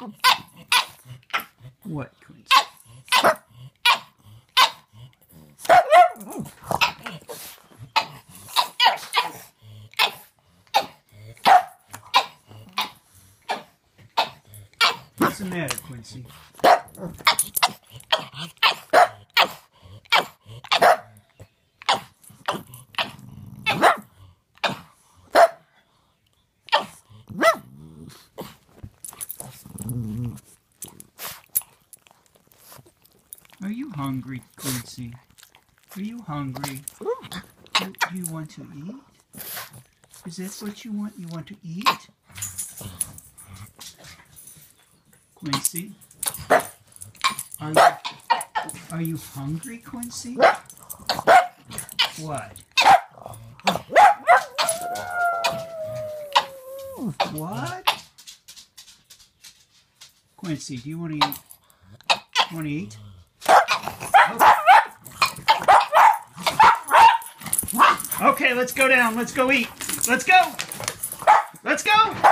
What, Quincy? What's the matter, Quincy? Are you hungry, Quincy? Are you hungry? Do, do you want to eat? Is that what you want? You want to eat? Quincy? Are you, are you hungry, Quincy? What? What? Quincy, do you want to eat? Want to eat? Okay, let's go down. Let's go eat. Let's go. Let's go. Let's go.